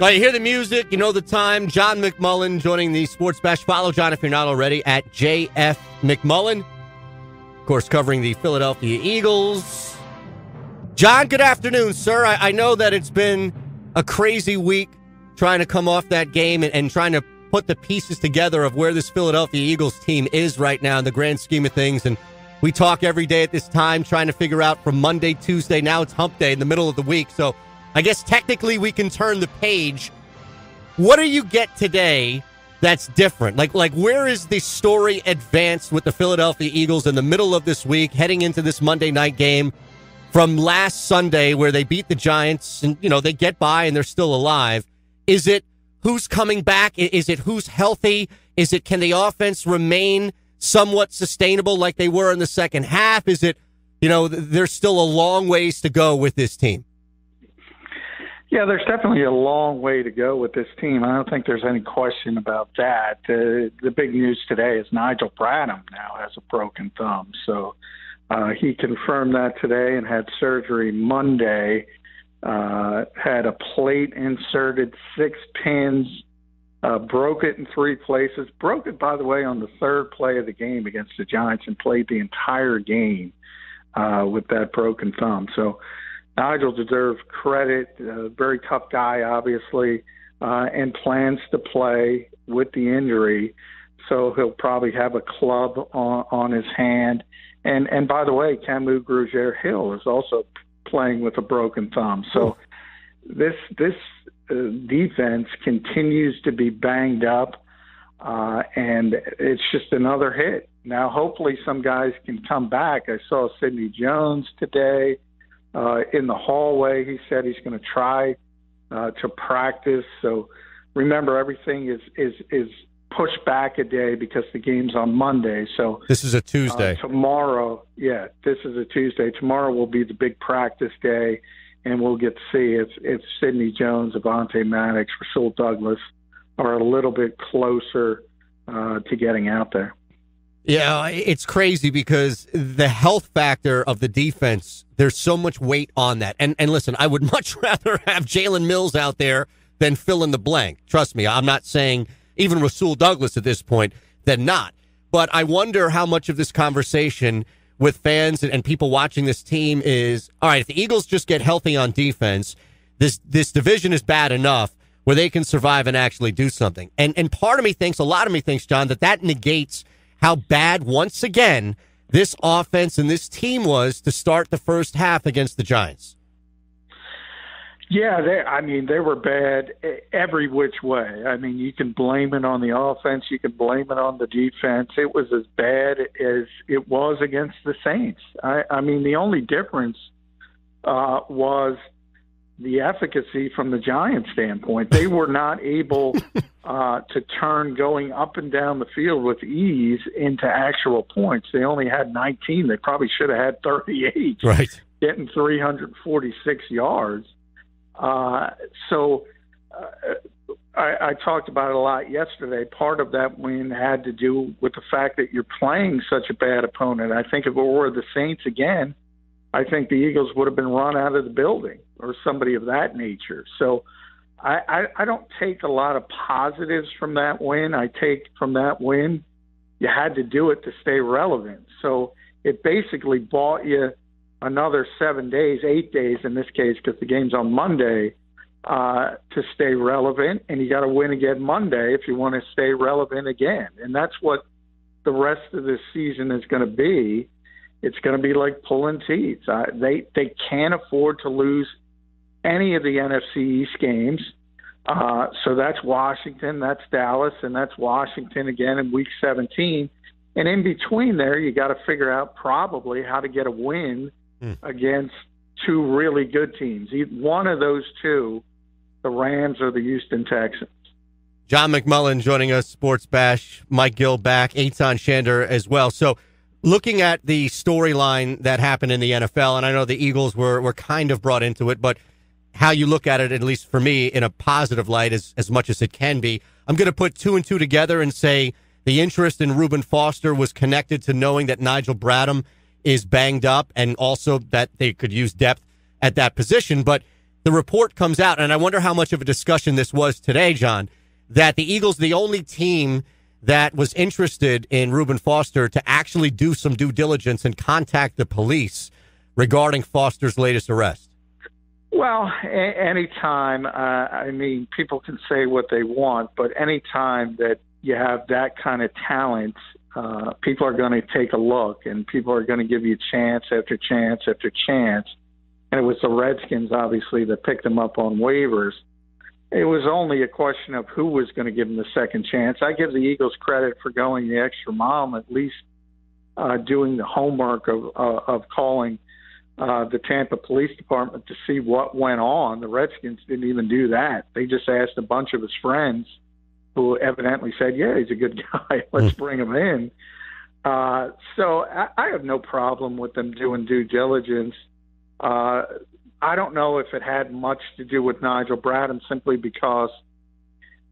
Well, you hear the music, you know the time. John McMullen joining the Sports Bash. Follow John if you're not already at JF McMullen. Of course, covering the Philadelphia Eagles. John, good afternoon, sir. I, I know that it's been a crazy week trying to come off that game and, and trying to put the pieces together of where this Philadelphia Eagles team is right now in the grand scheme of things. And we talk every day at this time trying to figure out from Monday, Tuesday. Now it's hump day in the middle of the week. So I guess technically we can turn the page. What do you get today that's different? Like like where is the story advanced with the Philadelphia Eagles in the middle of this week heading into this Monday night game from last Sunday where they beat the Giants and you know they get by and they're still alive? Is it who's coming back? Is it who's healthy? Is it can the offense remain somewhat sustainable like they were in the second half? Is it you know there's still a long ways to go with this team? Yeah, there's definitely a long way to go with this team. I don't think there's any question about that. Uh, the big news today is Nigel Bradham now has a broken thumb. So uh, he confirmed that today and had surgery Monday. Uh, had a plate inserted, six pins, uh, broke it in three places. Broke it, by the way, on the third play of the game against the Giants and played the entire game uh, with that broken thumb. So Nigel deserves credit. A very tough guy, obviously, uh, and plans to play with the injury. So he'll probably have a club on, on his hand. And and by the way, Kamu Grugier Hill is also playing with a broken thumb. So this this uh, defense continues to be banged up, uh, and it's just another hit. Now, hopefully, some guys can come back. I saw Sidney Jones today uh, in the hallway. He said he's going to try uh, to practice. So remember, everything is is is pushed back a day because the game's on Monday. So this is a Tuesday. Uh, tomorrow, yeah, this is a Tuesday. Tomorrow will be the big practice day, and we'll get to see if if Sidney Jones, Avonte Maddox, Rasul Douglas are a little bit closer uh, to getting out there. Yeah, it's crazy because the health factor of the defense, there's so much weight on that. And and listen, I would much rather have Jalen Mills out there than fill in the blank. Trust me, I'm not saying even Rasul Douglas at this point than not. But I wonder how much of this conversation with fans and, people watching this team is all right, if the Eagles just get healthy on defense, this this division is bad enough where they can survive and actually do something. And and part of me thinks, a lot of me thinks, John, that that negates – how bad once again this offense and this team was to start the first half against the Giants. Yeah, they, I mean, they were bad every which way. I mean, you can blame it on the offense, you can blame it on the defense. It was as bad as it was against the Saints. I, I mean, the only difference uh, was the efficacy from the Giants' standpoint. They were not able uh, to turn going up and down the field with ease into actual points. They only had 19. They probably should have had 38. Right. Getting 346 yards. Uh, so uh, I, I talked about it a lot yesterday. Part of that win had to do with the fact that you're playing such a bad opponent. I think if it were the Saints again, I think the Eagles would have been run out of the building or somebody of that nature. So I, I, I don't take a lot of positives from that win. I take from that win, you had to do it to stay relevant. So it basically bought you another seven days, eight days in this case, because the game's on Monday, uh, to stay relevant. And you got to win again Monday if you want to stay relevant again. And that's what the rest of this season is going to be. It's going to be like pulling teeth. Uh, they they can't afford to lose any of the NFC East games. Uh, so that's Washington, that's Dallas, and that's Washington again in Week 17. And in between there, you got to figure out probably how to get a win mm. against two really good teams. One of those two, the Rams or the Houston Texans. John McMullen joining us, Sports Bash. Mike Gill back, Eytan Shander as well. So, looking at the storyline that happened in the NFL, and I know the Eagles were were kind of brought into it, but how you look at it, at least for me, in a positive light as, as much as it can be. I'm going to put two and two together and say the interest in Reuben Foster was connected to knowing that Nigel Bradham is banged up and also that they could use depth at that position. But the report comes out, and I wonder how much of a discussion this was today, John, that the Eagles, the only team that was interested in Reuben Foster to actually do some due diligence and contact the police regarding Foster's latest arrest? Well, a- anytime, uh, I mean, people can say what they want, but anytime that you have that kind of talent, uh, people are going to take a look and people are going to give you chance after chance after chance. And it was the Redskins, obviously, that picked him up on waivers. It was only a question of who was going to give him the second chance. I give the Eagles credit for going the extra mile, at least uh, doing the homework of uh, of calling uh, the Tampa Police Department to see what went on. The Redskins didn't even do that. They just asked a bunch of his friends, who evidently said, "Yeah, he's a good guy. Let's Hmm. bring him in." Uh, so I, I have no problem with them doing due diligence. Uh, I don't know if it had much to do with Nigel Bradham simply because,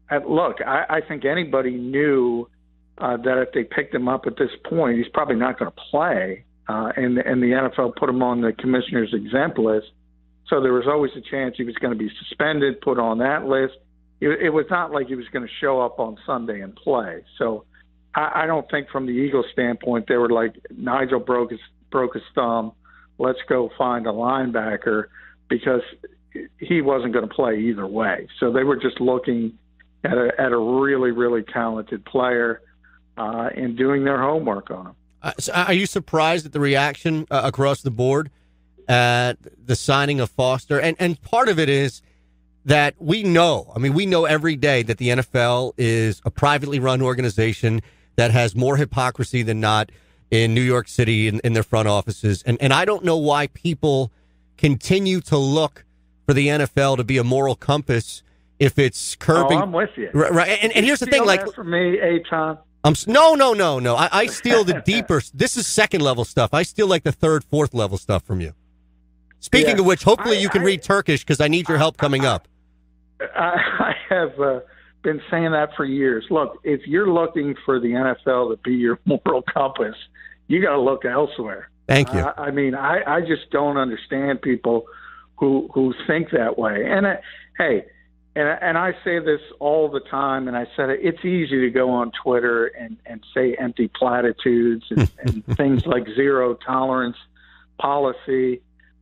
uh, look, I, I think anybody knew uh, that if they picked him up at this point, he's probably not going to play. Uh, and, and the NFL put him on the commissioner's exempt list. So there was always a chance he was going to be suspended, put on that list. It, it was not like he was going to show up on Sunday and play. So I, I don't think from the Eagles standpoint, they were like, Nigel broke his, broke his thumb. Let's go find a linebacker because he wasn't going to play either way. So they were just looking at a, at a really, really talented player uh, and doing their homework on him. Uh, so are you surprised at the reaction uh, across the board at the signing of Foster? And and part of it is that we know. I mean, we know every day that the NFL is a privately run organization that has more hypocrisy than not in New York City in, in their front offices. And and I don't know why people continue to look for the NFL to be a moral compass if it's curbing. Oh, I'm with you. Right, right. And, and here's the thing, like for me, Eytan. I'm no, no, no, no. I, I steal the deeper. This is second level stuff. I steal like the third, fourth level stuff from you. Speaking Yeah. of which, hopefully I- you can I- read Turkish because I need your help coming up. I, have uh, been saying that for years. Look, if you're looking for the NFL to be your moral compass, you got to look elsewhere. Thank you. I, I mean, I, I just don't understand people who who think that way. And I, hey, and and I say this all the time, and I said it, it's easy to go on Twitter and and say empty platitudes and, and things like zero tolerance policy.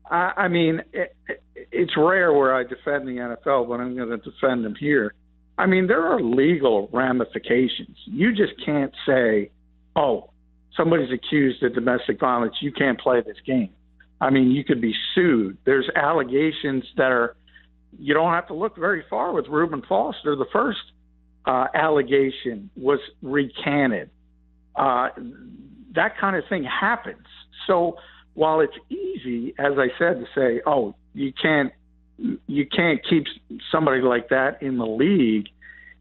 I, I mean, it, it, it's rare where I defend the NFL, but I'm going to defend them here. I mean, there are legal ramifications. You just can't say, "Oh, somebody's accused of domestic violence. You can't play this game." I mean, you could be sued. There's allegations that are. You don't have to look very far with Reuben Foster. The first uh, allegation was recanted. Uh, that kind of thing happens. So while it's easy, as I said, to say, "Oh, you can't you can't keep somebody like that in the league,"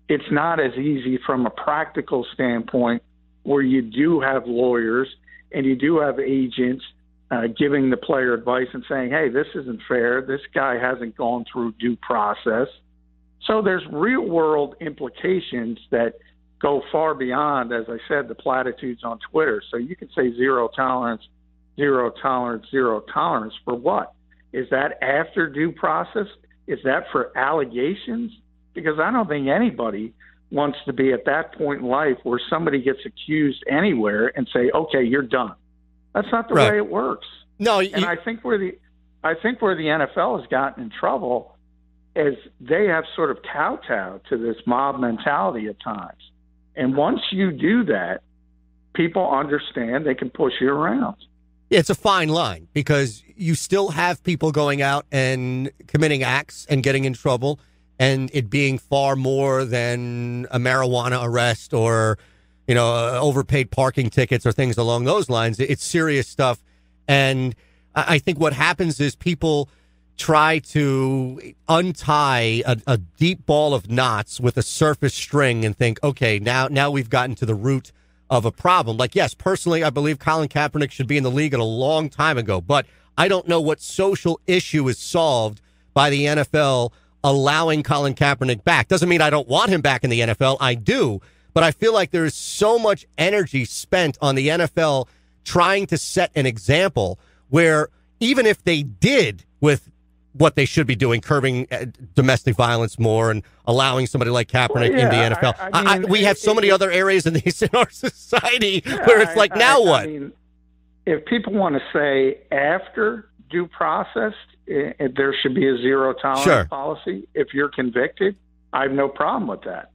it's not as easy from a practical standpoint, where you do have lawyers and you do have agents uh, giving the player advice and saying, "Hey, this isn't fair. This guy hasn't gone through due process." So there's real world implications that go far beyond, as I said, the platitudes on Twitter. So you can say zero tolerance, zero tolerance, zero tolerance for what? Is that after due process? Is that for allegations? Because I don't think anybody wants to be at that point in life where somebody gets accused anywhere and say, "Okay, you're done." That's not the Right. way it works. No, And you, I think where the I think where the NFL has gotten in trouble is they have sort of kowtowed to this mob mentality at times. And once you do that, people understand they can push you around. it's a fine line because you still have people going out and committing acts and getting in trouble, and it being far more than a marijuana arrest or you know uh, overpaid parking tickets or things along those lines. It's serious stuff, and I think what happens is people try to untie a, a deep ball of knots with a surface string and think, okay, now now we've gotten to the root of a problem. Like, yes, personally, I believe Colin Kaepernick should be in the league a long time ago, but I don't know what social issue is solved by the NFL allowing Colin Kaepernick back. Doesn't mean I don't want him back in the NFL. I do, but I feel like there is so much energy spent on the NFL trying to set an example where even if they did with what they should be doing, curbing uh, domestic violence more and allowing somebody like Kaepernick well, yeah, in the NFL. I, I mean, we have so many it, other areas in, these, in our society yeah, where it's like, now what? Mean, if people want to say after due process, it, eh, there should be a zero tolerance sure. policy. If you're convicted, I have no problem with that.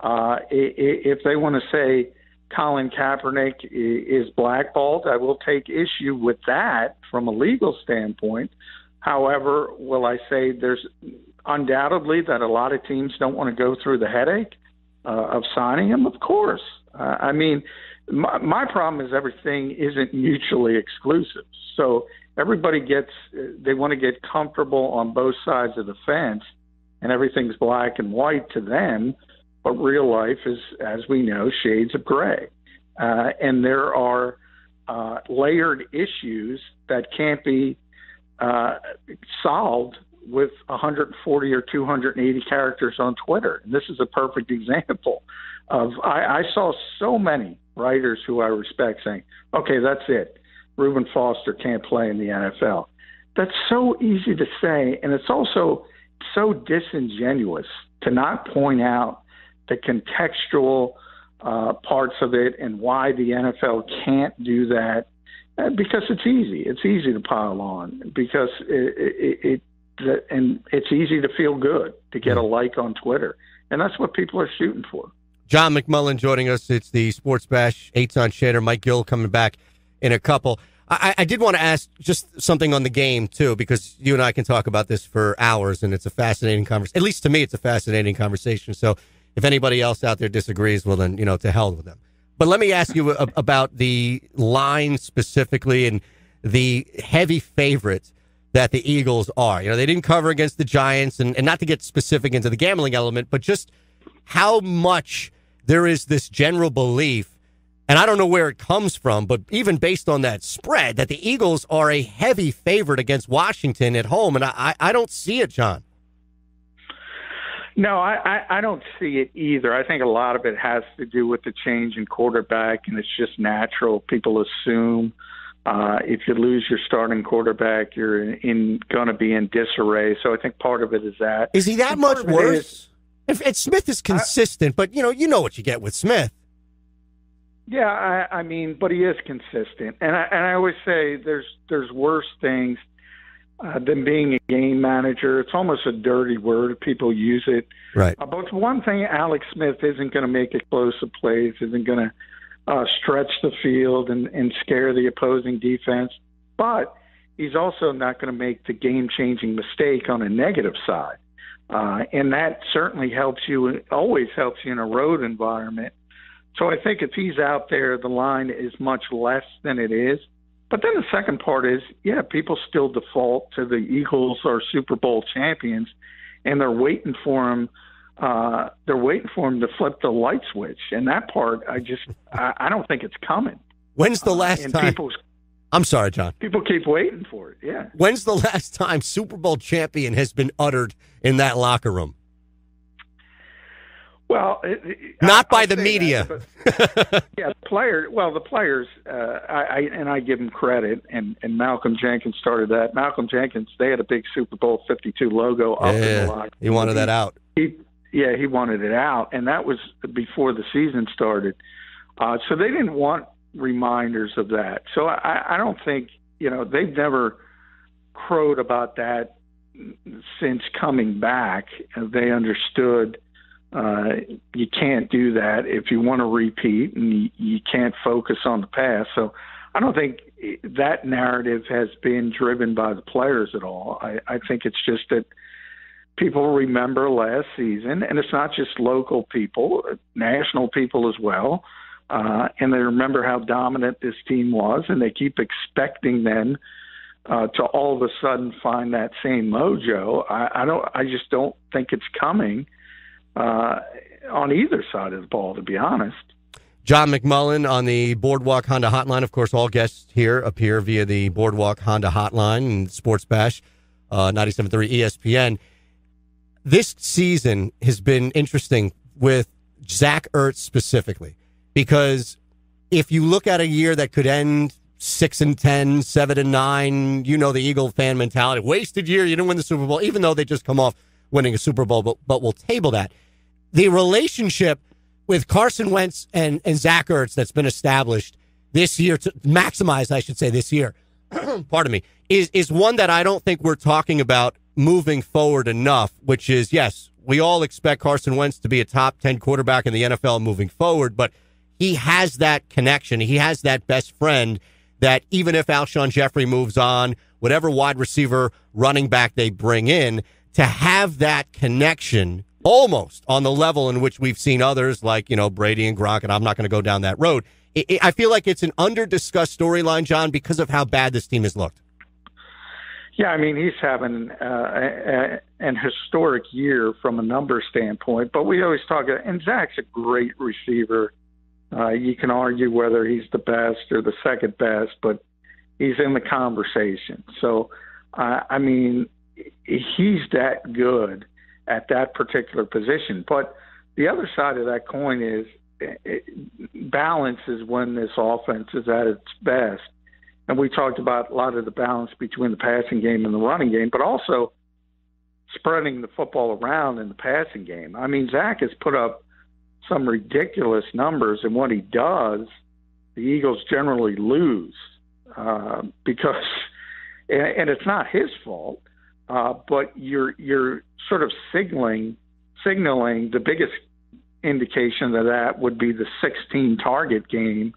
Uh, if they want to say Colin Kaepernick is blackballed, I will take issue with that from a legal standpoint. However, will I say there's undoubtedly that a lot of teams don't want to go through the headache uh, of signing him? Of course. Uh, I mean, my, my problem is everything isn't mutually exclusive. So everybody gets, they want to get comfortable on both sides of the fence, and everything's black and white to them. But real life is, as we know, shades of gray. Uh, and there are uh, layered issues that can't be uh, solved with 140 or 280 characters on Twitter. And this is a perfect example of I, I saw so many writers who I respect saying, "Okay, that's it. Reuben Foster can't play in the NFL." That's so easy to say, and it's also so disingenuous to not point out the contextual uh, parts of it and why the NFL can't do that uh, because it's easy. It's easy to pile on because it, it, it and it's easy to feel good to get a like on Twitter, and that's what people are shooting for. John McMullen joining us. It's the Sports Bash. Eytan Shander, Mike Gill coming back in a couple. I, I, did want to ask just something on the game too, because you and I can talk about this for hours, and it's a fascinating conversation. At least to me, it's a fascinating conversation. So, if anybody else out there disagrees, well, then you know, to hell with them. But let me ask you about the line specifically and the heavy favorites that the Eagles are. You know, they didn't cover against the Giants, and, and not to get specific into the gambling element, but just how much there is this general belief, and I don't know where it comes from, but even based on that spread, that the Eagles are a heavy favorite against Washington at home. And I, I don't see it, John. No, I, I, don't see it either. I think a lot of it has to do with the change in quarterback, and it's just natural. People assume uh, if you lose your starting quarterback, you're in, in going to be in disarray. So I think part of it is that. Is he that and much worse? If, if, Smith is consistent, I, but you know, you know what you get with Smith. Yeah, I, I mean, but he is consistent, and I, and I always say there's there's worse things uh, than being a game manager. It's almost a dirty word. People use it. Right. Uh, but one thing, Alex Smith isn't going to make explosive plays, isn't going to uh, stretch the field and, and scare the opposing defense. But he's also not going to make the game changing mistake on a negative side. Uh, and that certainly helps you, always helps you in a road environment. So I think if he's out there, the line is much less than it is. But then the second part is, yeah, people still default to the Eagles or Super Bowl champions, and they're waiting for them. Uh, they're waiting for them to flip the light switch, and that part, I just, I, I don't think it's coming. When's the uh, last uh, time? I'm sorry, John. People keep waiting for it. Yeah. When's the last time Super Bowl champion has been uttered in that locker room? Well, it, not by the media. That, yeah, player. Well, the players. Uh, I, I and I give them credit. And and Malcolm Jenkins started that. Malcolm Jenkins. They had a big Super Bowl Fifty Two logo up yeah, in the locker. He wanted that out. He, yeah, he wanted it out, and that was before the season started. Uh, so they didn't want reminders of that. So I, I don't think you know they've never crowed about that since coming back. They understood uh, you can't do that if you want to repeat, and you, you can't focus on the past. So I don't think that narrative has been driven by the players at all. I, I think it's just that people remember last season, and it's not just local people, national people as well. Uh, and they remember how dominant this team was, and they keep expecting then uh, to all of a sudden find that same mojo. I, I don't. I just don't think it's coming uh, on either side of the ball, to be honest. John McMullen on the Boardwalk Honda Hotline. Of course, all guests here appear via the Boardwalk Honda Hotline and Sports Bash, uh, 97.3 ESPN. This season has been interesting with Zach Ertz specifically because if you look at a year that could end six and 10, seven and nine. You know the Eagle fan mentality. Wasted year. You didn't win the Super Bowl, even though they just come off winning a Super Bowl, but, but we'll table that. The relationship with Carson Wentz and, and Zach Ertz that's been established this year, to maximize, I should say, this year, pardon me, is, is one that I don't think we're talking about moving forward enough, which is, yes, we all expect Carson Wentz to be a top 10 quarterback in the NFL moving forward, but he has that connection. He has that best friend that even if Alshon Jeffery moves on, whatever wide receiver running back they bring in, to have that connection almost on the level in which we've seen others like, you know, Brady and Gronk, and I'm not going to go down that road. It, it, I feel like it's an under discussed storyline, John, because of how bad this team has looked. Yeah, I mean, he's having uh, a, an historic year from a number standpoint, but we always talk, and Zach's a great receiver. Uh, you can argue whether he's the best or the second best, but he's in the conversation. So, uh, I mean, he's that good at that particular position. But the other side of that coin is it, balance is when this offense is at its best. And we talked about a lot of the balance between the passing game and the running game, but also spreading the football around in the passing game. I mean, Zach has put up some ridiculous numbers, and what he does, the Eagles generally lose uh, because, and, and it's not his fault, uh, but you're you're sort of signaling signaling the biggest indication of that would be the 16 target game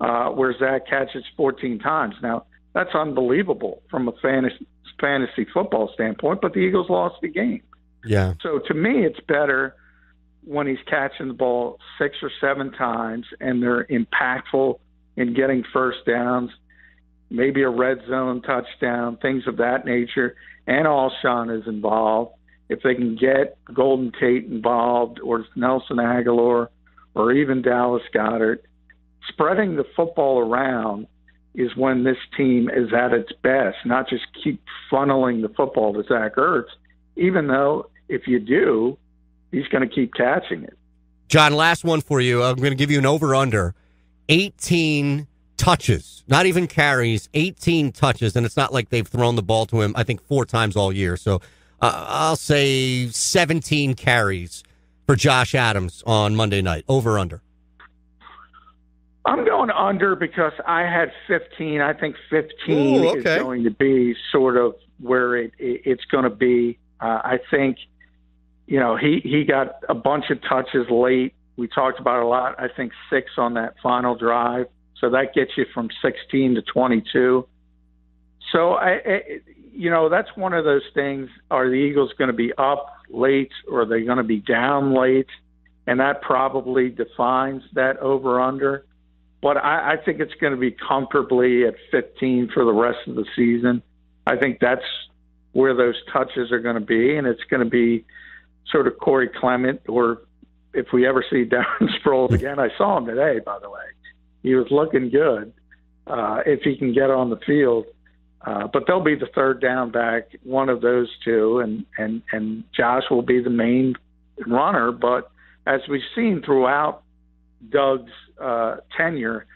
uh, where Zach catches 14 times. Now that's unbelievable from a fantasy fantasy football standpoint, but the Eagles lost the game. Yeah. So to me, it's better when he's catching the ball six or seven times and they're impactful in getting first downs, maybe a red zone touchdown, things of that nature, and Alshon is involved. If they can get Golden Tate involved or Nelson Agholor or even Dallas Goedert, spreading the football around is when this team is at its best, not just keep funneling the football to Zach Ertz, even though if you do, he's going to keep catching it. John, last one for you. I'm going to give you an over under 18 touches, not even carries, 18 touches. And it's not like they've thrown the ball to him, I think, four times all year. So uh, I'll say 17 carries for Josh Adams on Monday night. Over under. I'm going under because I had 15. I think 15 Ooh, okay. is going to be sort of where it, it it's going to be. Uh, I think, you know, he he got a bunch of touches late. We talked about a lot. I think six on that final drive, so that gets you from 16 to 22. So I, I you know, that's one of those things. Are the Eagles going to be up late, or are they going to be down late? And that probably defines that over under but I, I think it's going to be comfortably at 15 for the rest of the season. I think that's where those touches are going to be, and it's going to be sort of Corey Clement, or if we ever see Darren Sproles again, I saw him today, by the way. He was looking good uh, if he can get on the field. Uh, but they'll be the third down back, one of those two, and and and Josh will be the main runner. But as we've seen throughout Doug's uh, tenure,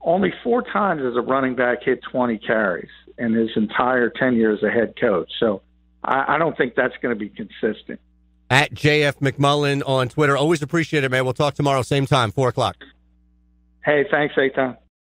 only four times as a running back hit 20 carries in his entire tenure as a head coach. So I, I don't think that's going to be consistent. At JF McMullen on Twitter. Always appreciate it, man. We'll talk tomorrow, same time, 4 o'clock. Hey, thanks, Eytan.